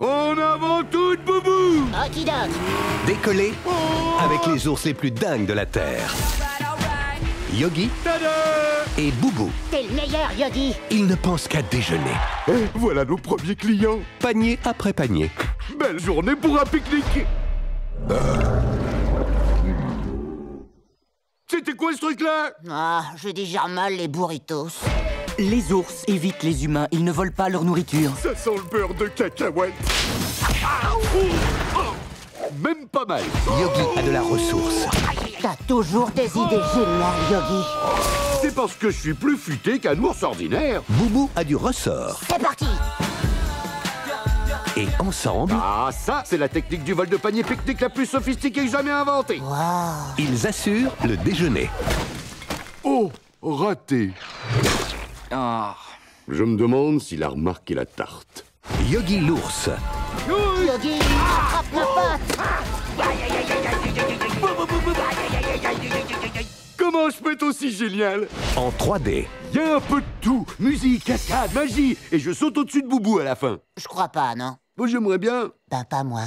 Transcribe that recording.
En avant toute, Boubou Okidoc Décoller avec les ours les plus dingues de la Terre. Yogi Tada et Boubou. T'es le meilleur, Yogi Ils ne pensent qu'à déjeuner. Eh, Voilà nos premiers clients. Panier après panier. Belle journée pour un pique-nique. C'était quoi ce truc-là? Ah, je digère mal les burritos. Les ours évitent les humains, ils ne volent pas leur nourriture. Ça sent le beurre de cacahuète. Ah, oh, Même pas mal. Yogi a de la ressource. T'as toujours des idées géniales, Yogi. C'est parce que je suis plus futé qu'un ours ordinaire. Boubou a du ressort. C'est parti Et ensemble, Ah, ça, c'est la technique du vol de panier pique-nique la plus sophistiquée jamais inventée. ils assurent le déjeuner. Oh, raté. Ah. Je me demande s'il a remarqué la tarte. Yogi l'ours. Yogi, attrape ma patte Comment je peux être aussi génial? En 3D. Y a un peu de tout. Musique, cascade, magie. Et je saute au-dessus de Boubou à la fin. Je crois pas, non? Moi, j'aimerais bien. Ben, pas moi.